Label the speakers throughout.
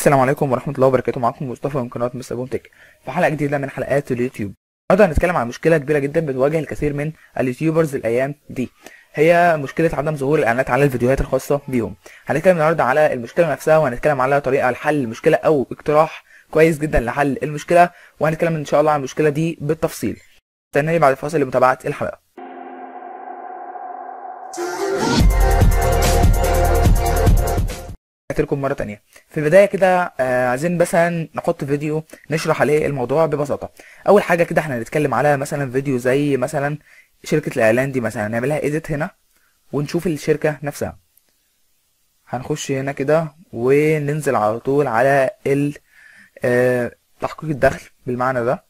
Speaker 1: السلام عليكم ورحمة الله وبركاته. معاكم مصطفى من قناة مستر بوم تك. في حلقة جديدة من حلقات اليوتيوب. النهارده هنتكلم عن مشكلة كبيرة جدا بتواجه الكثير من اليوتيوبرز الأيام دي. هي مشكلة عدم ظهور الإعلانات على الفيديوهات الخاصة بيهم. هنتكلم النهارده على المشكلة نفسها وهنتكلم على طريقة لحل المشكلة أو اقتراح كويس جدا لحل المشكلة وهنتكلم إن شاء الله عن المشكلة دي بالتفصيل. استناني بعد الفاصل لمتابعة الحلقة. لكم مرة تانية. في البداية كده آه، عايزين مثلا نحط فيديو نشرح عليه الموضوع ببساطة. أول حاجة كده إحنا هنتكلم على مثلا فيديو زي مثلا شركة الإعلان دي مثلا. نعملها edit هنا ونشوف الشركة نفسها. هنخش هنا كده وننزل على طول على ال آه، تحقيق الدخل بالمعنى ده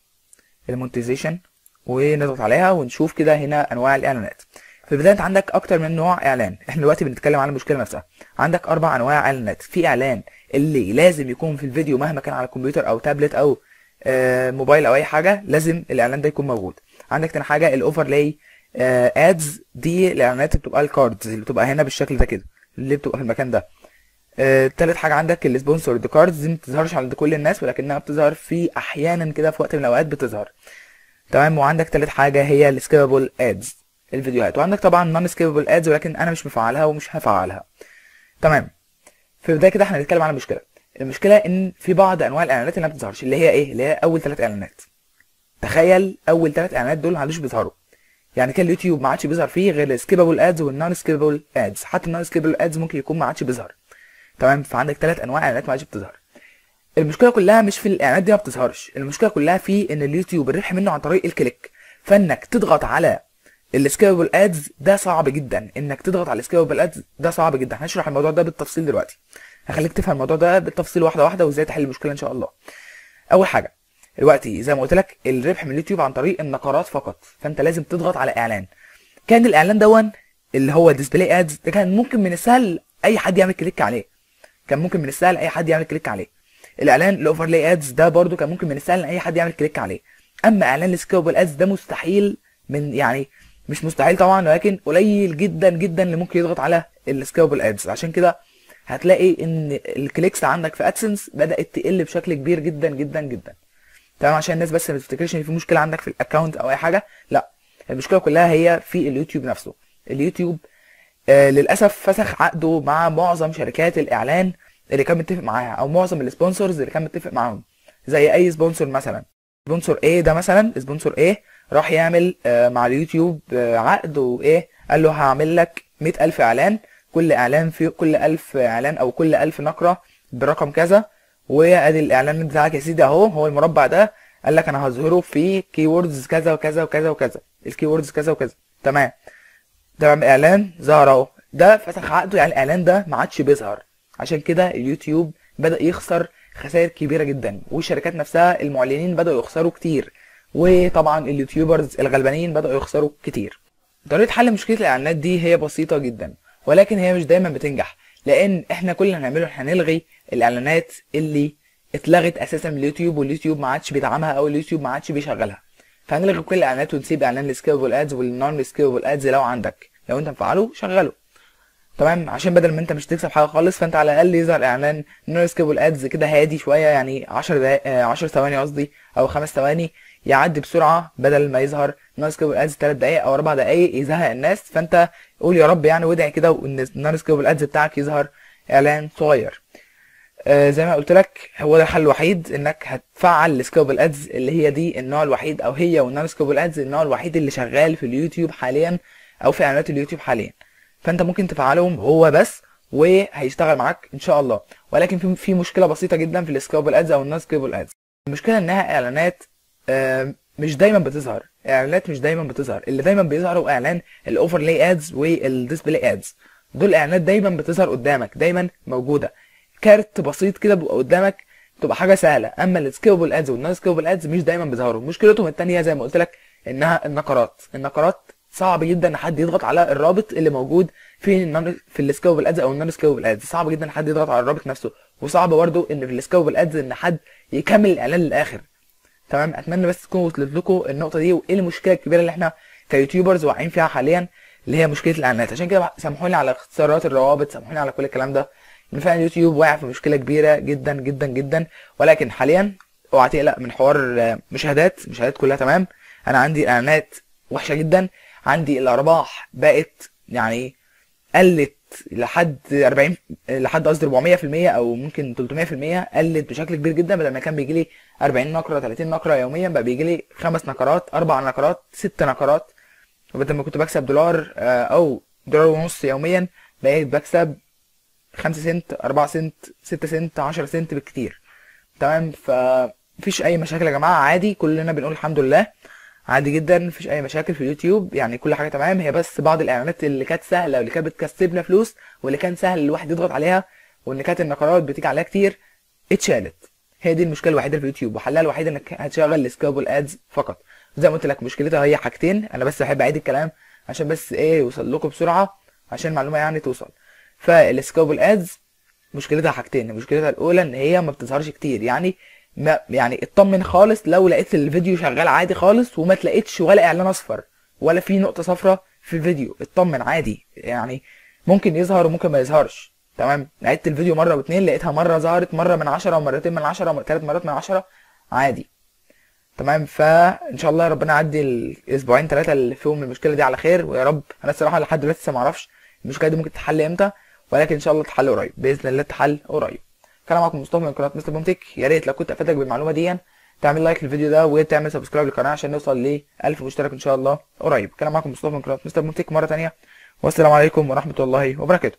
Speaker 1: ال monetization ونضغط عليها ونشوف كده هنا أنواع الإعلانات. في البداية أنت عندك أكتر من نوع إعلان. إحنا دلوقتي بنتكلم عن المشكلة نفسها. عندك أربع أنواع اعلانات في إعلان اللي لازم يكون في الفيديو مهما كان على كمبيوتر أو تابلت أو آه موبايل أو أي حاجة لازم الإعلان ده يكون موجود. عندك تاني حاجة ال overlay ads دي الإعلانات بتبقى ال cards اللي بتبقى هنا بالشكل ده كده اللي بتبقى في المكان ده. آه تالت حاجة عندك ال sponsor cards دي ما بتظهرش عند كل الناس ولكنها بتظهر في أحيانا كده في وقت من الأوقات بتظهر. تمام وعندك تالت حاجة هي ال skippable ads الفيديوهات. وعندك طبعا non-skippable ads ولكن أنا مش مفعلها ومش هفعلها. تمام. في البداية كده إحنا هنتكلم عن المشكلة. المشكلة إن في بعض أنواع الإعلانات اللي ما بتظهرش اللي هي إيه؟ اللي هي أول ثلاث إعلانات. تخيل أول ثلاث إعلانات دول ما عادوش بيظهروا. يعني كان اليوتيوب ما عادش بيظهر فيه غير ال skippable ads وال non-skippable ads حتى ال non-skippable ads ممكن يكون ما عادش بيظهر. تمام؟ فعندك ثلاث أنواع إعلانات ما عادش بتظهر. المشكلة كلها مش في الإعلانات دي ما بتظهرش. المشكلة كلها في إن اليوتيوب الربح منه عن طريق ال click. فإنك تضغط على ال skippable ads ده صعب جدا. إنك تضغط على ال skippable ads ده صعب جدا. هنشرح الموضوع ده بالتفصيل دلوقتي. هخليك تفهم الموضوع ده بالتفصيل واحدة واحدة وإزاي تحل المشكلة إن شاء الله. أول حاجة دلوقتي زي ما قلت لك الربح من اليوتيوب عن طريق النقرات فقط. فأنت لازم تضغط على إعلان. كان الإعلان دون اللي هو display ads ده كان ممكن من السهل أي حد يعمل click عليه. كان ممكن من السهل أي حد يعمل click عليه. الإعلان ال overlay ads ده برده كان ممكن من السهل أي حد يعمل click عليه. أما إعلان ال skippable ads ده مستحيل من يعني مش مستحيل طبعا ولكن قليل جدا جدا اللي ممكن يضغط على ال skippable ads عشان كده هتلاقي إن ال clicks عندك في AdSense بدأت تقل بشكل كبير جدا جدا جدا. تمام؟ عشان الناس بس ما تفتكرش إن في مشكلة عندك في ال account أو أي حاجة. لا المشكلة كلها هي في اليوتيوب نفسه. اليوتيوب آه للأسف فسخ عقده مع معظم شركات الإعلان اللي كان متفق معاها أو معظم ال sponsors اللي كان متفق معاهم. زي أي sponsor مثلا. sponsor A ده مثلا sponsor A راح يعمل آه مع اليوتيوب آه عقد وإيه قال له هعمل لك 100000 إعلان كل إعلان في كل 1000 إعلان أو كل 1000 نقرة برقم كذا. وأدي الإعلان بتاعك يا سيدي أهو هو المربع ده. قال لك أنا هظهره في keywords كذا وكذا وكذا وكذا. ال keywords كذا وكذا. تمام. تمام إعلان ظهر أهو. ده فسخ عقده يعني الإعلان ده ما عادش بيظهر. عشان كده اليوتيوب بدأ يخسر خسائر كبيرة جدا والشركات نفسها المعلنين بدأوا يخسروا كتير. وطبعا ال YouTubers الغلبانين بدأوا يخسروا كتير. طريقة حل مشكلة الإعلانات دي هي بسيطة جدا ولكن هي مش دايما بتنجح لأن إحنا كل اللي هنعمله هنلغي الإعلانات اللي اتلغت أساسا من اليوتيوب واليوتيوب ما عادش بيدعمها أو اليوتيوب ما عادش بيشغلها. فهنلغي كل الإعلانات ونسيب إعلان ال skippable ads وال non-skippable ads لو عندك. لو أنت مفعله شغله. تمام؟ عشان بدل ما أنت مش تكسب حاجة خالص فأنت على الأقل يظهر إعلان non-skippable ads كده هادي شوية يعني 10 دقائق 10 ثواني قصدي أو 5 ثواني. يعدي بسرعة بدل ما يظهر non-skippable ads 3 دقائق أو 4 دقائق يزهق الناس. فأنت قول يا رب يعني وادعي كده وإن skippable ads بتاعك يظهر إعلان صغير. آه زي ما قلت لك هو ده الحل الوحيد إنك هتفعل ال skippable ads اللي هي دي النوع الوحيد أو هي وال non-skippable ads النوع الوحيد اللي شغال في اليوتيوب حاليا أو في إعلانات اليوتيوب حاليا. فأنت ممكن تفعلهم هو بس وهيشتغل معاك إن شاء الله. ولكن في مشكلة بسيطة جدا في ال skippable ads أو ال non-skippable ads. المشكلة إنها إعلانات مش دايما بتظهر. إعلانات مش دايما بتظهر. اللي دايما بيظهروا إعلان ال overlay ads وال display ads دول إعلانات دايما بتظهر قدامك دايما موجودة. كارت بسيط كده بيبقى قدامك تبقى حاجة سهلة. أما ال skippable ads وال non-skippable ads مش دايما بيظهروا. مشكلتهم الثانية زي ما قلت لك إنها النقرات. النقرات صعب جدا إن حد يضغط على الرابط اللي موجود في ال non في ال skippable ads أو ال non-skippable ads صعب جدا إن حد يضغط على الرابط نفسه. وصعب برده إن في ال skippable ads إن حد يكمل الإعلان للآخر. تمام؟ أتمنى بس تكون وصلت لكم النقطة دي وإيه المشكلة الكبيرة اللي إحنا ك YouTubers واقعين فيها حاليا؟ اللي هي مشكلة الإعلانات. عشان كده سامحوني على اختصارات الروابط سامحوني على كل الكلام ده. إن فعلا اليوتيوب واقع في مشكلة كبيرة جدا جدا جدا. ولكن حاليا اوعى تقلق من حوار مشاهدات مشاهدات كلها تمام. أنا عندي الاعلانات وحشة جدا. عندي الأرباح بقت يعني قلت لحد 40 لحد قصدي 400% أو ممكن 300% قلت بشكل كبير جدا بدل ما كان بيجي لي 40 نقره 30 نقره يوميا بقى بيجي لي خمس نقرات أربع نقرات ست نقرات وبدل ما كنت بكسب دولار آه، أو دولار ونص يوميا بقيت بكسب 5 سنت 4 سنت 6 سنت 10 سنت بالكتير. تمام؟ فمفيش أي مشاكل يا جماعة عادي كلنا بنقول الحمد لله. عادي جدا مفيش أي مشاكل في اليوتيوب يعني كل حاجة تمام. هي بس بعض الإعلانات اللي كانت سهلة واللي كانت بتكسبنا فلوس واللي كان سهل الواحد يضغط عليها وإن كانت النقرات بتيجي عليها كتير اتشالت. هي دي المشكلة الوحيدة في اليوتيوب وحلها الوحيد إنك هتشغل ال skippable ads فقط. زي ما قلت لك مشكلتها هي حاجتين. أنا بس بحب أعيد الكلام عشان بس إيه يوصل لكم بسرعة عشان المعلومة يعني توصل. فالسكابل ادز مشكلتها حاجتين. مشكلتها الأولى إن هي ما بتظهرش كتير. يعني ما يعني اطمن خالص لو لقيت الفيديو شغال عادي خالص وما تلاقيتش ولا إعلان أصفر ولا في نقطة صفراء في الفيديو. اطمن عادي. يعني ممكن يظهر وممكن ما يظهرش. تمام؟ عدت الفيديو مرة واتنين لقيتها مرة ظهرت مرة من عشرة ومرتين من عشرة وثلاث مرات من عشرة. عادي. تمام؟ فإن شاء الله ربنا يعدي الأسبوعين ثلاثة اللي فيهم المشكلة دي على خير ويا رب. أنا الصراحة لحد دلوقتي لسه ما أعرفش المشكلة دي ممكن تتحل إمتى ولكن إن شاء الله تتحل قريب. بإذن الله تتحل قريب. كان معكم مصطفى من قناة مستر بومتك يا ريت لو كنت افادك بالمعلومة دي تعمل like للفيديو ده وتعمل subscribe للقناة عشان نوصل ل 1000 مشترك إن شاء الله قريب. كان معكم مصطفى من قناة مستر بومتك مرة تانية. والسلام عليكم ورحمة الله وبركاته.